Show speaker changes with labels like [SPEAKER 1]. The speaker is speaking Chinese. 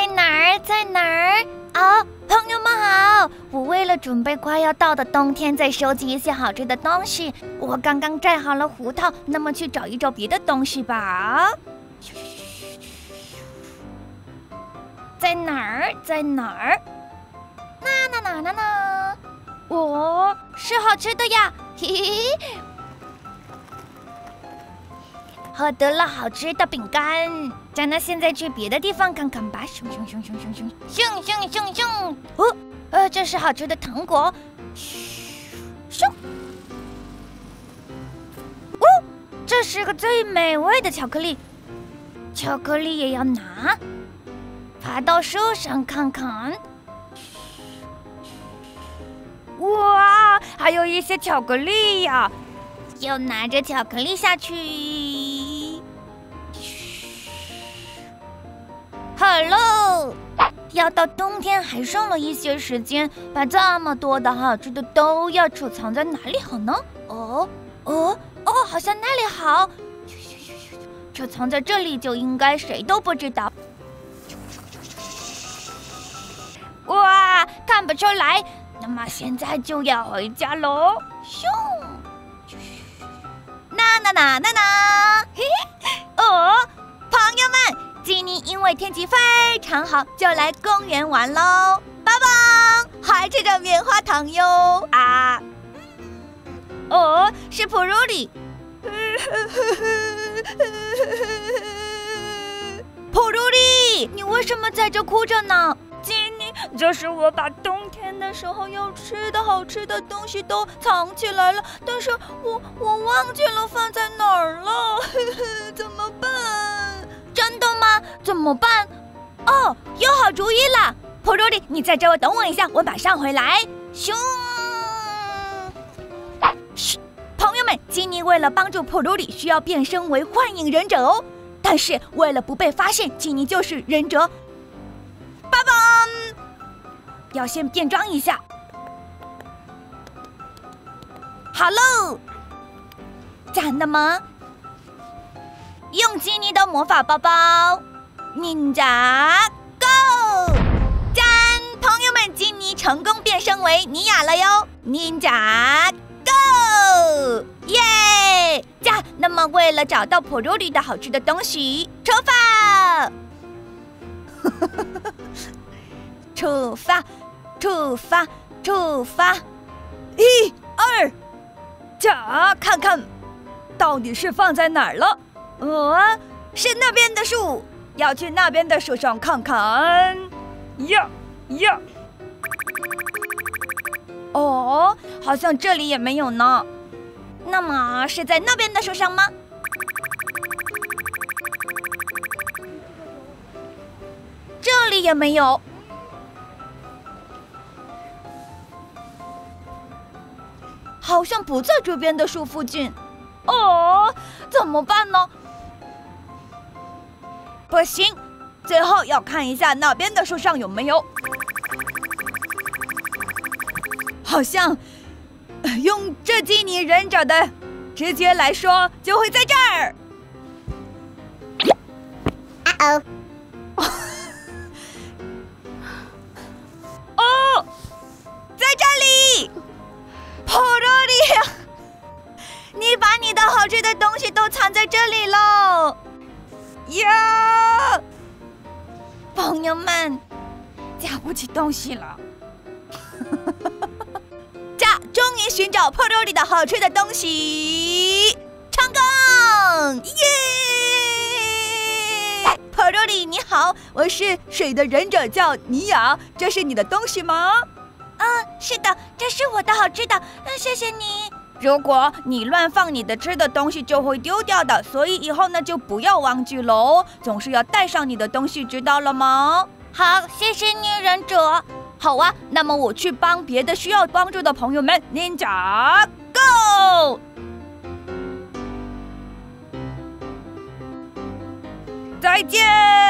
[SPEAKER 1] 在哪儿？在哪儿？哦，朋友们好！我为了准备快要到的冬天，再收集一些好吃的东西。我刚刚摘好了胡桃，那么去找一找别的东西吧。在哪儿？在哪儿？那那那那那，哦，是好吃的呀！嘿嘿嘿。获得了好吃的饼干，咱那现在去别的地方看看吧。熊熊熊熊熊熊熊熊熊熊！哦，呃，这是好吃的糖果。咻！哦，这是个最美味的巧克力，巧克力也要拿。爬到树上看看。哇，还有一些巧克力呀！又拿着巧克力下去。好喽，要到冬天还剩了一些时间，把这么多的好吃的都要储藏在哪里好呢？哦哦哦，好像那里好，储藏在这里就应该谁都不知道。哇，看不出来，那么现在就要回家喽。咻，那那那那那，天气非常好，就来公园玩喽。爸爸还吃着棉花糖哟啊！哦，是普鲁里。普鲁里，你为什么在这哭着呢？吉尼，这是我把冬天的时候要吃的好吃的东西都藏起来了，但是我我忘记了放在哪儿了，怎么办？真的吗？怎么办？哦，有好主意了！普罗里，你在这等我一下，我马上回来。咻！嘘，朋友们，吉尼为了帮助普罗里，需要变身为幻影忍者哦。但是为了不被发现，吉尼就是忍者。爸爸，要先变装一下。好喽，真的吗？用基尼的魔法包包，Ninja Go！赞，朋友们，基尼成功变身为尼亚了哟！Ninja Go！耶！加，那么为了找到普鲁里的好吃的东西，出发！出发！出发！出发！一、二，加，看看到底是放在哪儿了。哦，是那边的树，要去那边的树上看看。呀呀！哦，好像这里也没有呢。那么是在那边的树上吗？这里也没有。好像不在这边的树附近。哦，怎么办呢？不行，最后要看一下那边的树上有没有。好像用这基尼忍者的直觉来说，就会在这儿。啊哦！哦，在这里，普罗里，你把你的好吃的东西都藏在这里喽。呀，朋友们，夹不起东西了。夹，终于寻找破肉里的好吃的东西，成功！耶！破肉里你好，我是水的忍者，叫尼雅，这是你的东西吗？嗯，是的，这是我的好吃的，嗯，谢谢你。如果你乱放你的吃的东西，就会丢掉的。所以以后呢，就不要忘记喽，总是要带上你的东西，知道了吗？好，谢谢你，忍者。好啊，那么我去帮别的需要帮助的朋友们。您讲 Go！再见。